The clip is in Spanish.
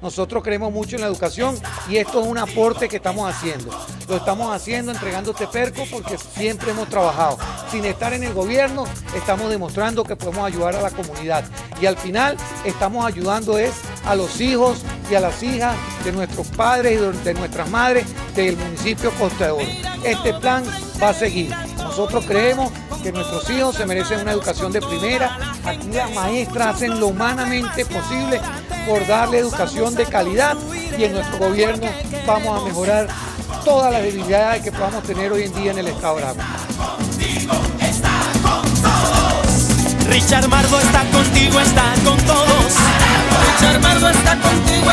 Nosotros creemos mucho en la educación y esto es un aporte que estamos haciendo. Lo estamos haciendo entregando este perco porque siempre hemos trabajado. Sin estar en el gobierno, estamos demostrando que podemos ayudar a la comunidad. Y al final estamos ayudando es a los hijos y a las hijas de nuestros padres y de nuestras madres del municipio Costa de. Este plan va a seguir. Nosotros creemos que nuestros hijos se merecen una educación de primera. Aquí las maestras hacen lo humanamente posible por darle educación de calidad y en nuestro gobierno vamos a mejorar todas las debilidades que podamos tener hoy en día en el Estado Aragua. Richard Mardo está contigo, está con todos. Richard Mardo está contigo